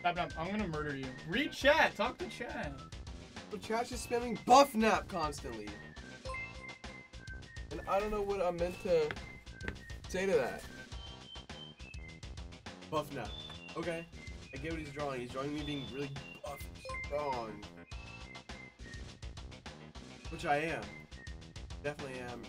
Stop, stop. I'm gonna murder you. Read chat. Talk to chat. But chat's just spamming buff nap constantly. And I don't know what I'm meant to say to that. Buff nap. Okay. I get what he's drawing. He's drawing me being really buff strong. Which I am. Definitely am.